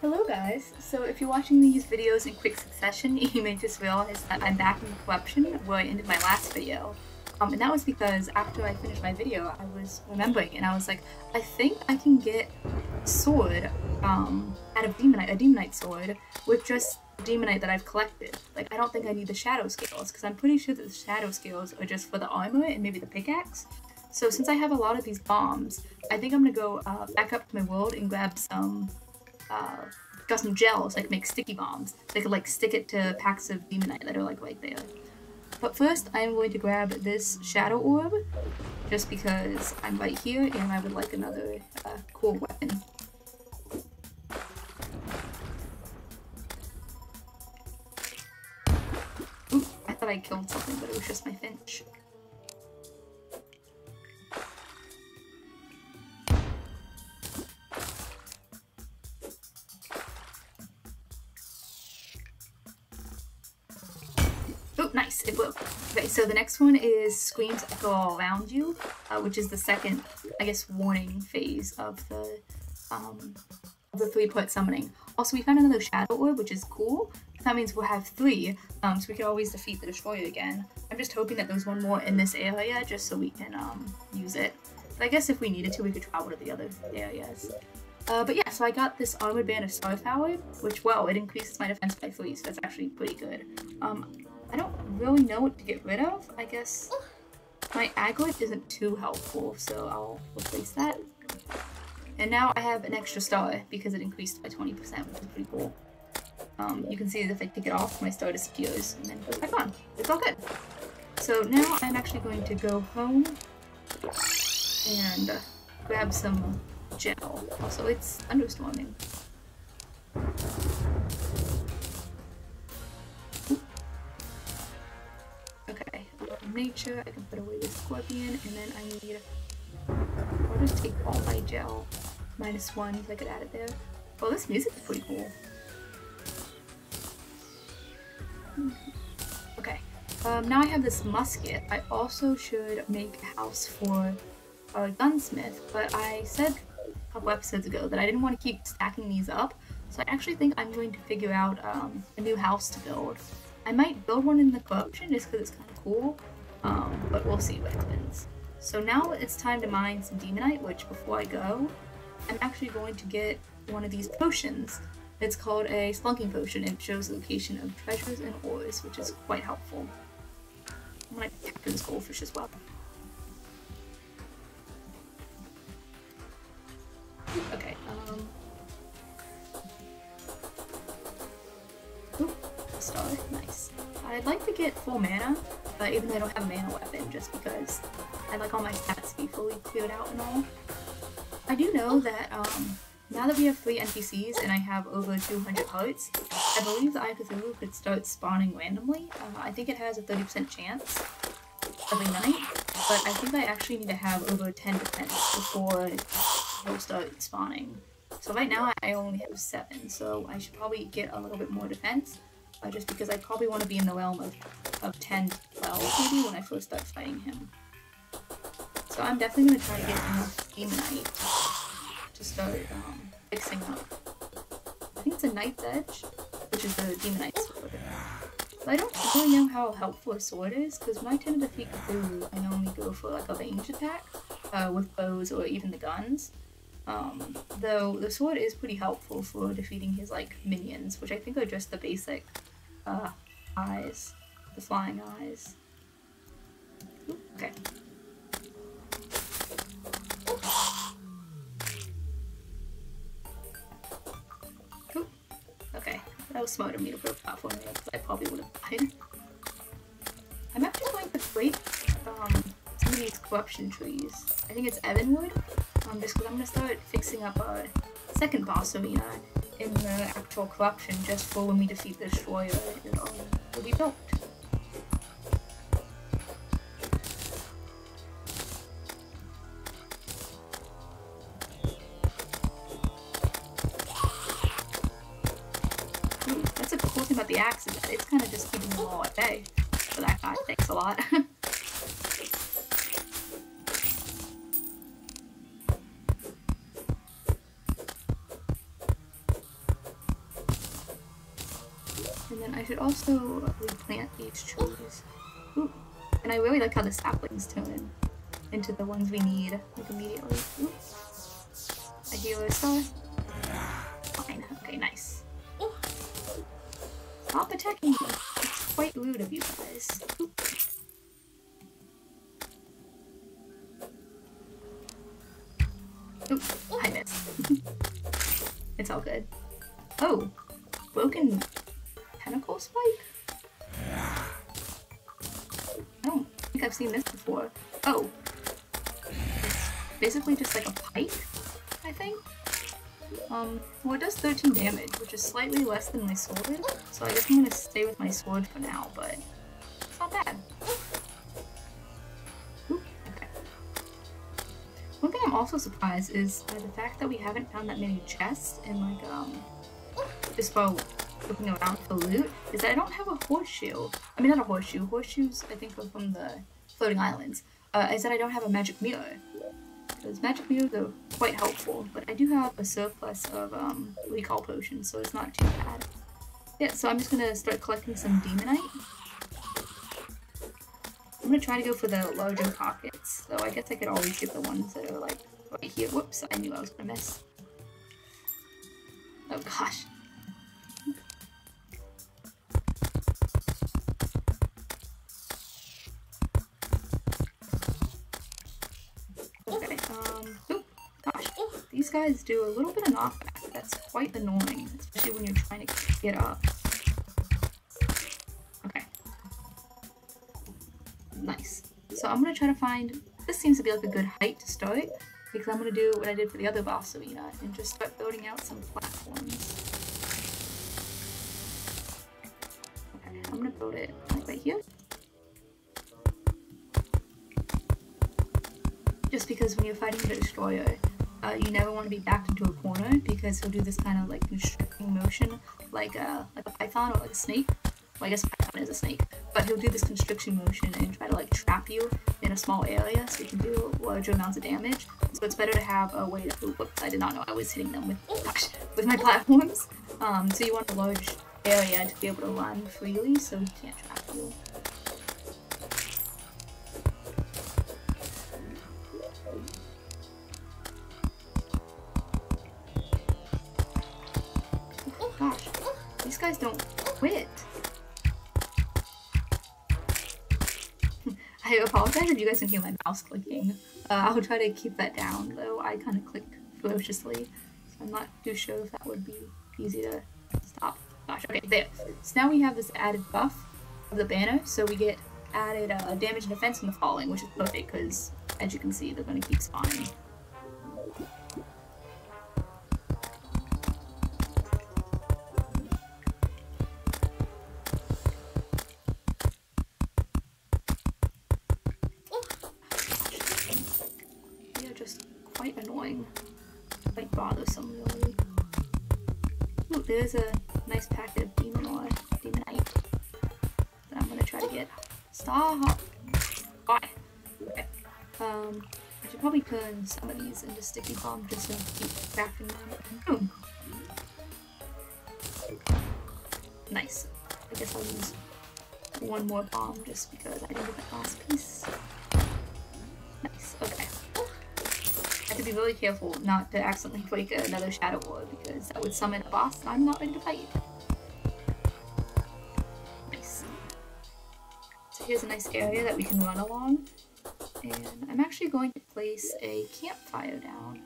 Hello guys! So if you're watching these videos in quick succession, you may just realize that I'm back in the corruption where I ended my last video. Um, and that was because after I finished my video, I was remembering and I was like, I think I can get sword um, out of Demonite, a Demonite sword, with just Demonite that I've collected. Like, I don't think I need the Shadow Scales, because I'm pretty sure that the Shadow Scales are just for the armor and maybe the pickaxe. So since I have a lot of these bombs, I think I'm gonna go uh, back up to my world and grab some, uh, got some gels, like make sticky bombs. They could like stick it to packs of Demonite that are like right there. But first, I'm going to grab this Shadow Orb, just because I'm right here and I would like another uh, cool weapon. Ooh, I thought I killed something, but it was just my finch. So the next one is Screams Echo All Around You, uh, which is the second, I guess, warning phase of the, um, of the three-part summoning. Also, we found another Shadow Orb, which is cool. That means we'll have three, um, so we can always defeat the Destroyer again. I'm just hoping that there's one more in this area, just so we can, um, use it. But I guess if we needed to, we could travel to the other areas. Uh, but yeah, so I got this Armored Band of Star Power, which, well, it increases my defense by 3, so that's actually pretty good. Um, I don't really know what to get rid of. I guess my aglet isn't too helpful, so I'll replace that. And now I have an extra star because it increased by 20%, which is pretty cool. Um, you can see that if I take it off, my star disappears and then goes back on. It's all good. So now I'm actually going to go home and grab some gel. Also, it's thunderstorming. Nature, I can put away the scorpion, and then I need, I'll just take all my gel, minus one, so I could add it there. Well, this music is pretty cool. Okay, um, now I have this musket. I also should make a house for a gunsmith, but I said a couple episodes ago that I didn't want to keep stacking these up, so I actually think I'm going to figure out um, a new house to build. I might build one in the corruption just because it's kind of cool, um, but we'll see what happens. So now it's time to mine some demonite, which before I go, I'm actually going to get one of these potions. It's called a spelunking potion. It shows the location of treasures and ores, which is quite helpful. I'm gonna capture this goldfish as well. Okay, um... Star, nice. I'd like to get full mana, but even though I don't have a mana weapon, just because I like all my stats to be fully cleared out and all. I do know that, um, now that we have three NPCs and I have over 200 hearts, I believe the Eye of could start spawning randomly. Uh, I think it has a 30% chance every night, but I think I actually need to have over 10 defense before he'll start spawning. So right now I only have 7, so I should probably get a little bit more defense, uh, just because I probably want to be in the realm of, of 10, 12 maybe when I first start fighting him. So I'm definitely going to try to get enough Demonite to start um, fixing up. I think it's a Night's Edge, which is the Demonite sword. I don't really know how helpful a sword is, because when I tend to defeat Cthulhu, I normally go for like a range attack uh, with bows or even the guns. Um, though the sword is pretty helpful for defeating his like minions, which I think are just the basic uh, eyes, the flying eyes. Okay. Okay, that was smart of me to put a platform there because I probably would have died. I'm actually going to break um, some of these corruption trees. I think it's Ebonwood, um, just because I'm going to start fixing up a second boss arena in the actual corruption just for when we defeat the destroyer it'll, it'll be built. Like how the saplings turn into the ones we need like immediately. Ooh. A hero star. Fine. Okay, nice. Stop attacking me. It's quite rude of you guys. Ooh. I missed. it's all good. Oh, broken tentacle spike? Think I've seen this before. Oh. Basically just like a pike, I think. Um, well it does 13 damage, which is slightly less than my sword, so I guess I'm gonna stay with my sword for now, but it's not bad. okay. One thing I'm also surprised is by the fact that we haven't found that many chests in like, um, just while looking around for loot, is that I don't have a horseshoe. I mean, not a horseshoe. Horseshoes, I think, are from the floating islands. Uh, is that I don't have a magic mirror. Because magic mirrors are quite helpful, but I do have a surplus of um, recall potions, so it's not too bad. Yeah, so I'm just gonna start collecting some demonite. I'm gonna try to go for the larger pockets, though I guess I could always get the ones that are like right here. Whoops, I knew I was gonna miss. Oh gosh. Guys do a little bit of knockback. That's quite annoying, especially when you're trying to get up. Okay. Nice. So I'm gonna try to find, this seems to be like a good height to start, because I'm gonna do what I did for the other boss arena, and just start building out some platforms. Okay, I'm gonna build it like right here. Just because when you're fighting the destroyer, uh, you never want to be backed into a corner because he'll do this kind of like constricting motion, like a like a python or like a snake. Well, I guess python is a snake, but he'll do this constriction motion and try to like trap you in a small area so you can do larger amounts of damage. So it's better to have a way to. Whoops! I did not know I was hitting them with gosh with my platforms. Um, so you want a large area to be able to run freely, so he can't trap you. You guys can hear my mouse clicking. Uh, I'll try to keep that down, though I kind of click ferociously, so I'm not too sure if that would be easy to stop. Gosh, okay, there. So now we have this added buff of the banner, so we get added uh, damage and defense from the falling, which is perfect, because as you can see, they're going to keep spawning. Some of these into sticky bomb just to keep crafting them. Boom! Nice. I guess I'll use one more bomb just because I get that last piece. Nice, okay. I have to be really careful not to accidentally break another Shadow Orb because that would summon a boss and I'm not ready to fight. Nice. So here's a nice area that we can run along. And I'm actually going to place a campfire down.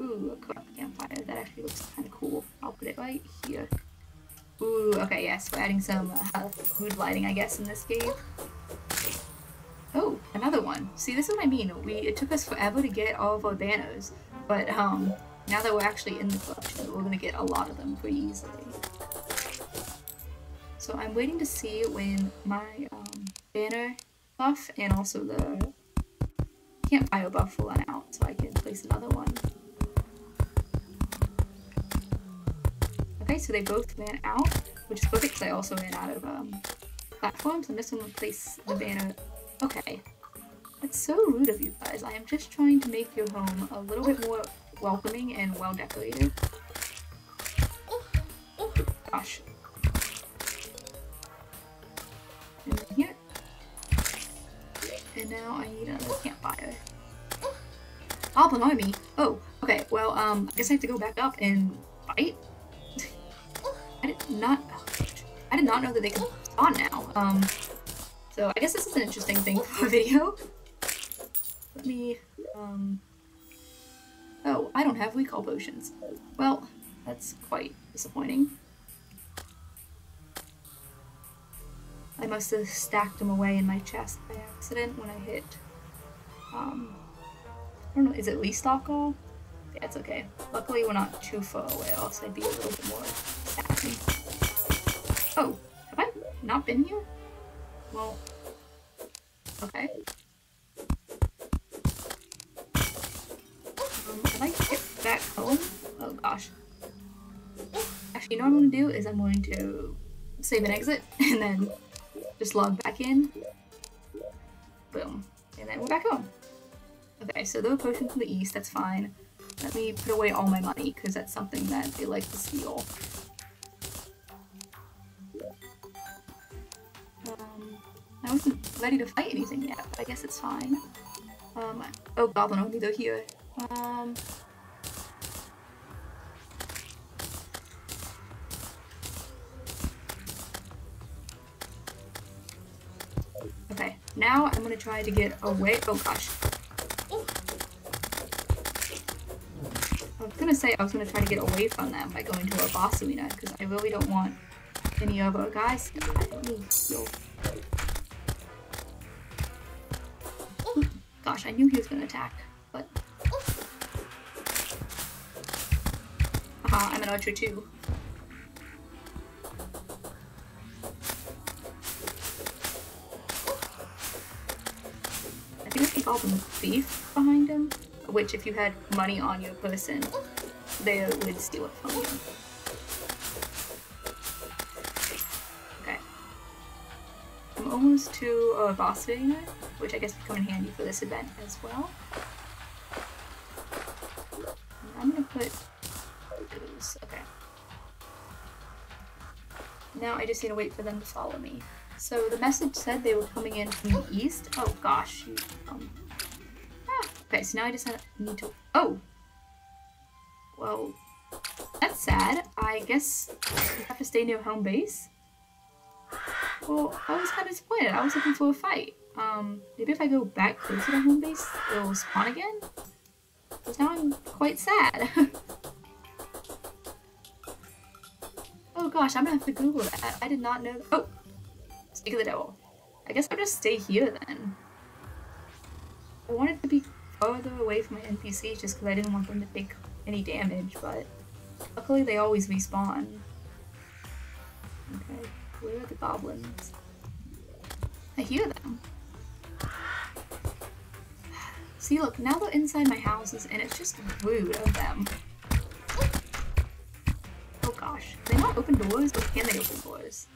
Ooh, a campfire. That actually looks kind of cool. I'll put it right here. Ooh, okay, yes, we're adding some uh, mood lighting, I guess, in this game. Oh, another one. See, this is what I mean. We It took us forever to get all of our banners, but um, now that we're actually in the corruption, we're gonna get a lot of them pretty easily. So I'm waiting to see when my um, banner buff and also the campfire buff will run out, so I can place another one. Okay, so they both ran out, which is perfect because I also ran out of um, platforms. I'm just gonna place the banner. Okay. That's so rude of you guys. I am just trying to make your home a little bit more welcoming and well decorated. Gosh. And now I need another campfire. Goblin army. Oh, okay. Well, um, I guess I have to go back up and fight. I did not. I did not know that they could spawn now. Um, so I guess this is an interesting thing for a video. Let me. Um. Oh, I don't have recall potions. Well, that's quite disappointing. I must have stacked them away in my chest by accident when I hit, um, I don't know, is it Leastockle? Yeah, it's okay. Luckily we're not too far away, else I'd be a little bit more stacking. Oh, have I not been here? Well, okay. Um, if I get back home, oh gosh. Actually, you know what I'm to do is I'm going to save and exit and then just log back in. Boom. And then we're back home. Okay, so the potion from the east, that's fine. Let me put away all my money, because that's something that they like to steal. Um, I wasn't ready to fight anything yet, but I guess it's fine. Um, oh, Goblin only, they're here. Um, now I'm gonna try to get away. Oh gosh. I was gonna say I was gonna try to get away from them by going to a boss arena because I really don't want any of our guys to die. Heal. Gosh, I knew he was gonna attack, but. Aha, I'm an archer too. All the thief behind him, which if you had money on your person, they would steal it from you. Okay. I'm almost to a boss arena, which I guess would come in handy for this event as well. I'm gonna put those, okay. Now I just need to wait for them to follow me. So the message said they were coming in from the east. Oh gosh, um, ah, okay, so now I just need to, oh! Well, that's sad. I guess we have to stay near home base. Well, I was kind of disappointed. I was looking for a fight. Um, maybe if I go back closer to home base, it'll spawn again? Because now I'm quite sad. oh gosh, I'm gonna have to Google that. I did not know. Oh! Speak of the devil. I guess I'll just stay here then. I wanted to be farther away from my NPCs just because I didn't want them to take any damage, but luckily they always respawn. Okay, where are the goblins? I hear them. See, look, now they're inside my houses, and it's just rude of them. Oh gosh, they not open doors, or can they open doors?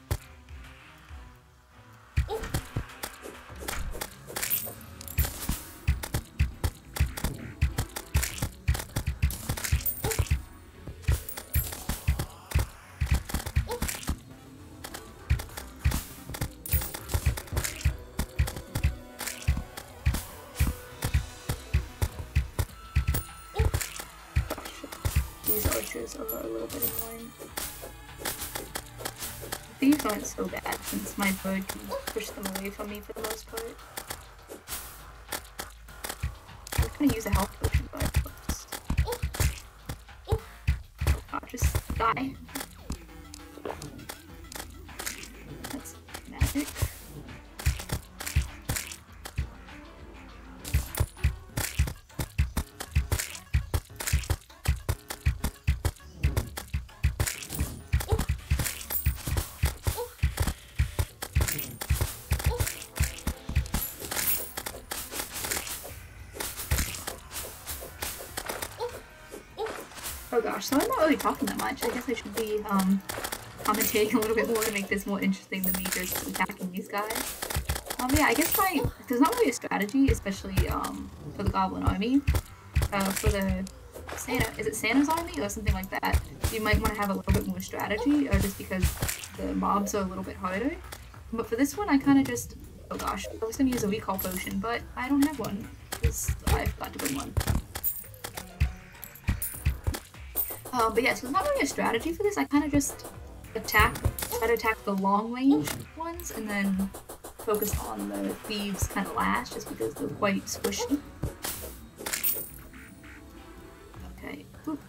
These aren't so bad since my bird can push them away from me for the most part. I'm gonna use a health potion, but God, just die. Talking that much. I guess I should be um, commentating a little bit more to make this more interesting than me just attacking these guys. Um, yeah, I guess my there's not really a strategy, especially um, for the Goblin Army. Uh, for the Santa, is it Santa's army or something like that? You might want to have a little bit more strategy, uh, just because the mobs are a little bit harder. But for this one, I kind of just Oh gosh, I was gonna use a recall potion, but I don't have one because I forgot to bring one. Uh, but yeah, so there's not really a strategy for this. I kind of just attack, try to attack the long range ones, and then focus on the thieves kind of last, just because they're quite squishy. Okay. Oop.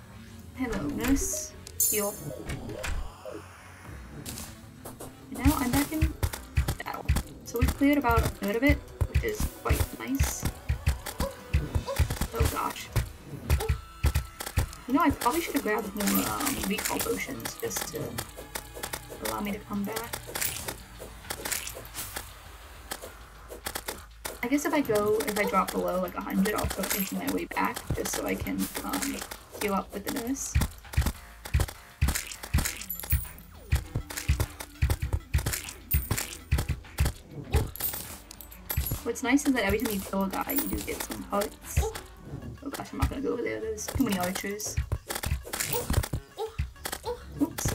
Hello, nurse. Heal. And now I'm back in battle. So we've cleared about a third of it, which is quite nice. Oh gosh. You know, I probably should have grabbed more um, recall potions just to allow me to come back. I guess if I go, if I drop below like 100, I'll start making my way back just so I can um, heal up with the nurse. What's nice is that every time you kill a guy, you do get some hearts. Gosh, I'm not gonna go over there. There's too many archers. Oops.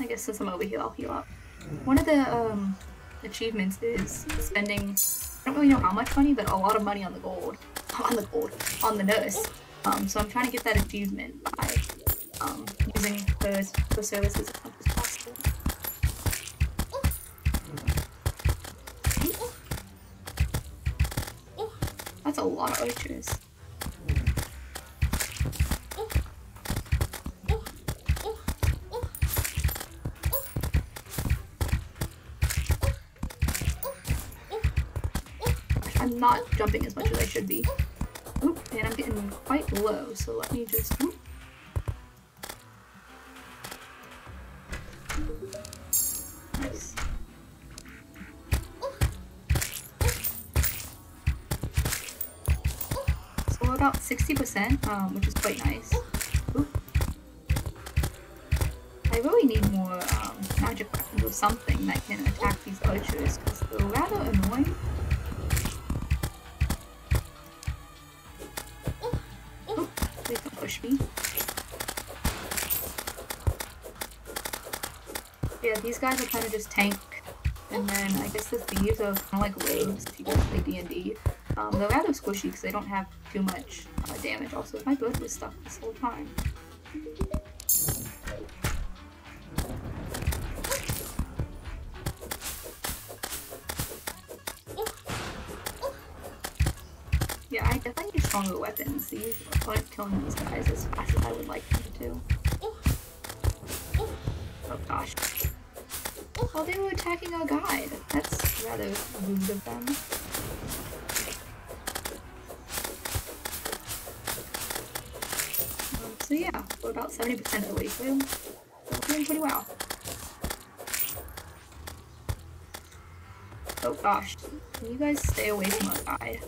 I guess since I'm over here, I'll heal up. One of the um, achievements is spending, I don't really know how much money, but a lot of money on the gold. On the gold. On the nurse. Um, so I'm trying to get that achievement by um, using her, her services as much as possible. That's a lot of archers. I'm not jumping as much as I should be. Oop, and I'm getting quite low, so let me just... Oop. 60%, um, which is quite nice. Oop. I really need more um, magic weapons or something that can attack these archers, because they're rather annoying. Please don't push me. Yeah, these guys are kind of just tank. And then I guess the thieves are kind of like waves if you guys play D&D. Um, they're rather squishy because they don't have too much uh, damage. Also, my boat was stuck this whole time. Yeah, I definitely need stronger weapons. These aren't killing these guys as fast as I would like them to. Oh gosh. Oh, they were attacking our guide. That's rather rude of them. We're about 70% of the way through. So we're doing pretty well. Oh gosh, can you guys stay away from our guide?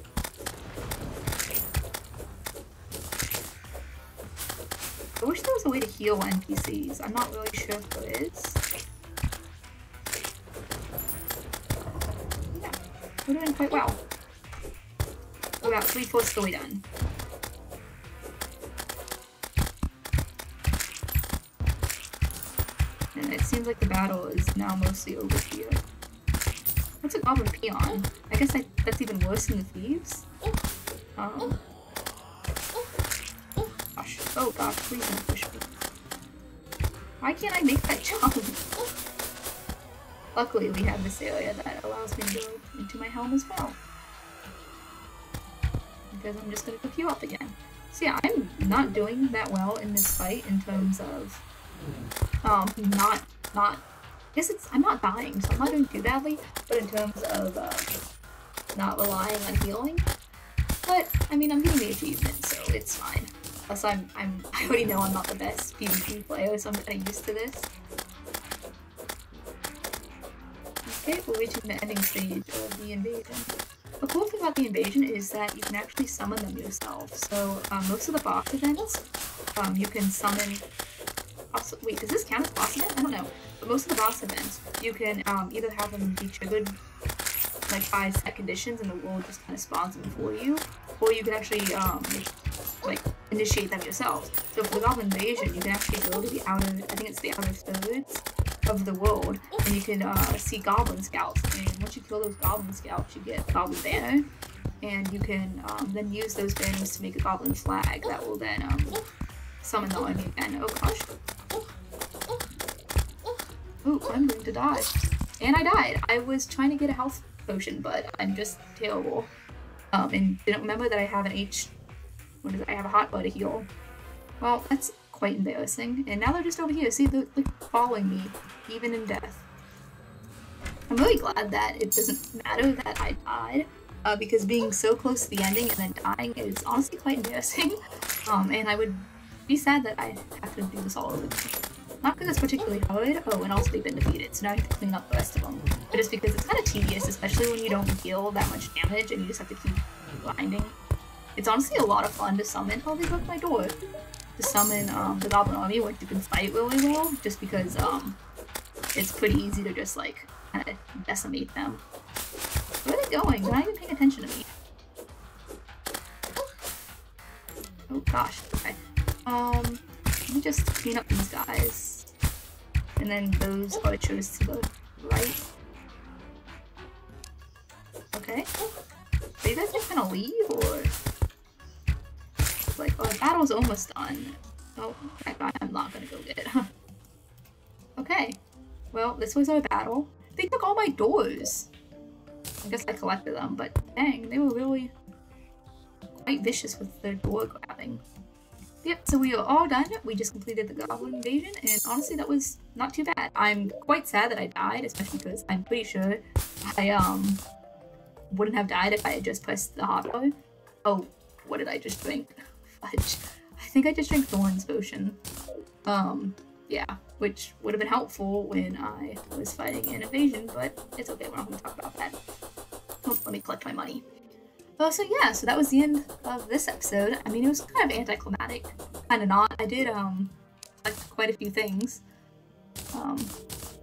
I wish there was a way to heal NPCs. I'm not really sure if there is. Yeah, we're doing quite well. We're about three fourths the way done. Seems like the battle is now mostly over here. What's a goblin peon? I guess I, that's even worse than the thieves. Um, gosh. Oh gosh, please don't push me. Why can't I make that jump? Luckily, we have this area that allows me to go into my helm as well. Because I'm just gonna cook you up again. So yeah, I'm not doing that well in this fight in terms of, um, not, not, I guess it's, I'm not dying, so I'm not doing too badly, but in terms of, uh, not relying on healing. But, I mean, I'm getting the achievement, so it's fine. Plus, I'm, I'm, I already know I'm not the best PvP player, so I'm kind of used to this. Okay, we're reaching the ending stage of the invasion. The cool thing about the invasion is that you can actually summon them yourself. So, um, most of the boss events, um, you can summon... Wait, does this count as boss event? I don't know. But most of the boss events, you can um, either have them be triggered like by set conditions and the world just kind of spawns them for you, or you can actually um, like initiate them yourself. So for Goblin Invasion, you can actually go to the outer, I think it's the outer thirds of the world, and you can uh, see Goblin Scouts. And once you kill those Goblin Scouts, you get Goblin Banner, and you can um, then use those banners to make a Goblin Flag that will then um, summon the army again. Oh gosh. Oh, I'm going to die. And I died. I was trying to get a health potion, but I'm just terrible. Um, and didn't remember that I have an H. What is it? I have a hot blood to heal. Well, that's quite embarrassing. And now they're just over here. See, they're like following me, even in death. I'm really glad that it doesn't matter that I died, uh, because being so close to the ending and then dying is honestly quite embarrassing. Um, and I would be sad that I have to do this all over again. Not because it's particularly hard, oh, and also they've been defeated, so now I have to clean up the rest of them. But it's because it's kind of tedious, especially when you don't deal that much damage and you just have to keep grinding. It's honestly a lot of fun to summon- oh, they broke my door! To summon um, the Goblin Army, which you can fight really well, just because um, it's pretty easy to just like kind of decimate them. Where are they going? They're not even paying attention to me. Oh gosh, okay. Um, let me just clean up these guys. And then those I chose to the right. Okay. Are you guys just gonna leave, or...? Like, oh, the battle's almost done. Oh, I'm not gonna go get. it. okay. Well, this was our battle. They took all my doors. I guess I collected them, but dang, they were really quite vicious with their door grabbing. Yep, so we are all done. We just completed the Goblin Invasion, and honestly, that was not too bad. I'm quite sad that I died, especially because I'm pretty sure I, um, wouldn't have died if I had just pressed the hotbar. Oh, what did I just drink? Fudge. I think I just drank Thorn's potion. Um, yeah, which would have been helpful when I was fighting an invasion, but it's okay, we're not going to talk about that. Oh, let me collect my money. Oh, so yeah, so that was the end of this episode. I mean, it was kind of anticlimactic, kind of not. I did, um, collect quite a few things. Um,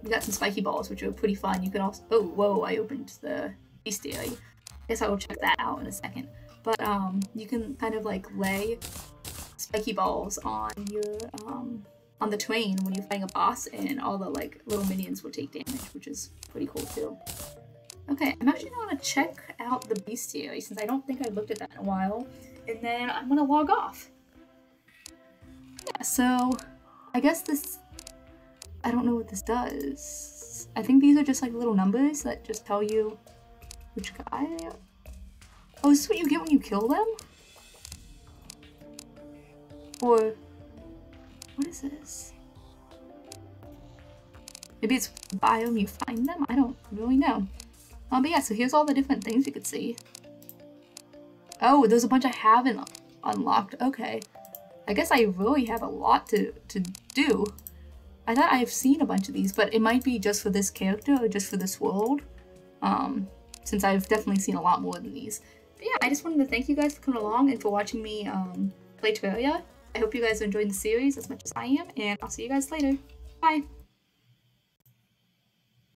we got some spiky balls, which were pretty fun. You could also, oh, whoa, I opened the bestiary. I guess I will check that out in a second. But, um, you can kind of, like, lay spiky balls on your, um, on the train when you're fighting a boss, and all the, like, little minions will take damage, which is pretty cool, too. Okay, I'm actually gonna check out the bestiary since I don't think I've looked at that in a while, and then I'm gonna log off. Yeah, so I guess this, I don't know what this does. I think these are just like little numbers that just tell you which guy. Oh, is this what you get when you kill them? Or, what is this? Maybe it's biome you find them? I don't really know. Um, but yeah, so here's all the different things you could see. Oh, there's a bunch I haven't unlocked. Okay. I guess I really have a lot to, to do. I thought I've seen a bunch of these, but it might be just for this character or just for this world. Um, since I've definitely seen a lot more than these. But yeah, I just wanted to thank you guys for coming along and for watching me um, play Terraria. I hope you guys are enjoying the series as much as I am, and I'll see you guys later. Bye!